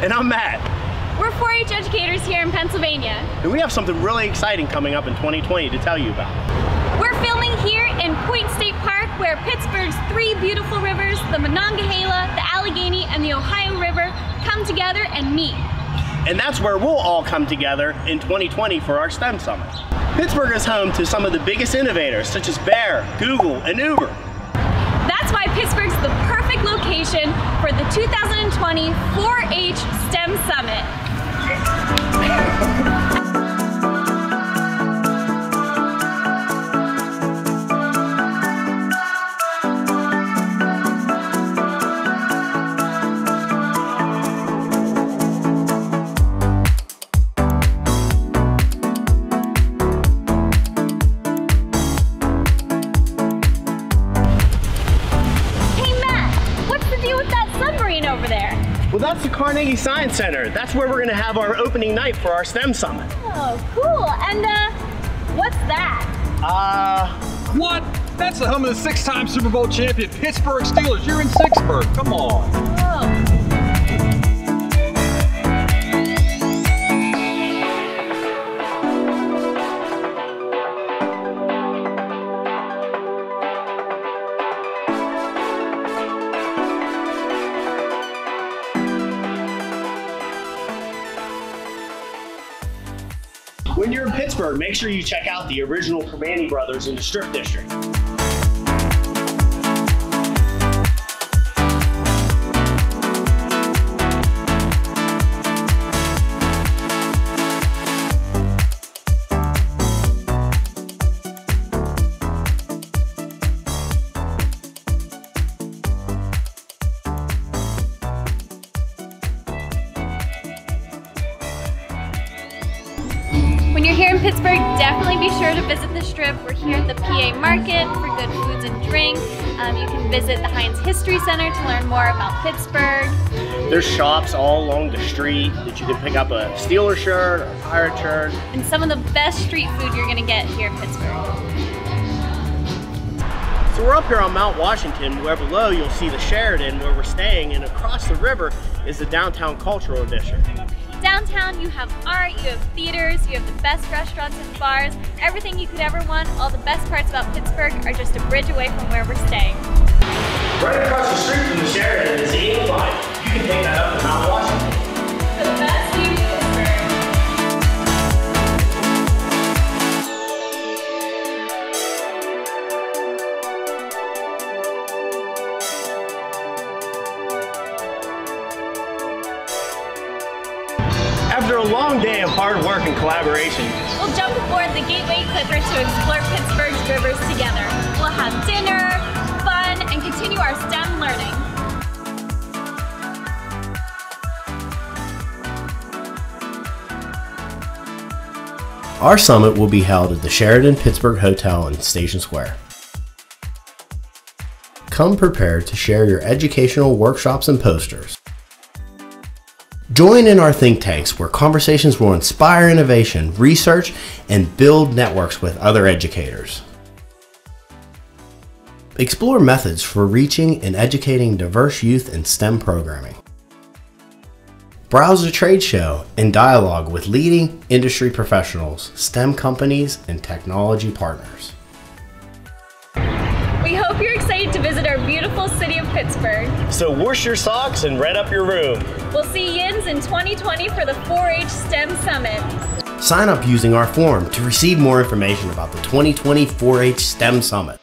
And I'm Matt. We're 4-H educators here in Pennsylvania. And we have something really exciting coming up in 2020 to tell you about. We're filming here in Point State Park where Pittsburgh's three beautiful rivers, the Monongahela, the Allegheny, and the Ohio River come together and meet. And that's where we'll all come together in 2020 for our STEM Summit. Pittsburgh is home to some of the biggest innovators such as Bayer, Google, and Uber. That's why Pittsburgh's the perfect location for the 2020 4-H STEM Summit. Well, that's the Carnegie Science Center. That's where we're going to have our opening night for our STEM Summit. Oh, cool. And uh, what's that? Uh, What? That's the home of the six-time Super Bowl champion Pittsburgh Steelers. You're in Sixburgh. Come on. Oh. When you're in Pittsburgh, make sure you check out the original Primanti Brothers in the Strip District. In Pittsburgh, definitely be sure to visit the Strip. We're here at the PA Market for good foods and drinks. Um, you can visit the Heinz History Center to learn more about Pittsburgh. There's shops all along the street that you can pick up a Steeler shirt or a Pirate shirt. and some of the best street food you're gonna get here in Pittsburgh. So we're up here on Mount Washington, where below you'll see the Sheraton where we're staying, and across the river is the Downtown Cultural District. Downtown, you have art, you have theaters, you have the best restaurants and bars, everything you could ever want. All the best parts about Pittsburgh are just a bridge away from where we're staying. Right across the street from the Sheraton is the Incline. You After a long day of hard work and collaboration, We'll jump aboard the Gateway Clipper to explore Pittsburgh's rivers together. We'll have dinner, fun, and continue our STEM learning. our summit will be held at the Sheraton Pittsburgh Hotel in Station Square. Come prepared to share your educational workshops and posters. Join in our think tanks where conversations will inspire innovation, research, and build networks with other educators. Explore methods for reaching and educating diverse youth in STEM programming. Browse the trade show and dialogue with leading industry professionals, STEM companies, and technology partners. We hope you're excited to visit our beautiful city of Pittsburgh. So wash your socks and red up your room. We'll see Yins in 2020 for the 4-H STEM Summit. Sign up using our form to receive more information about the 2020 4-H STEM Summit.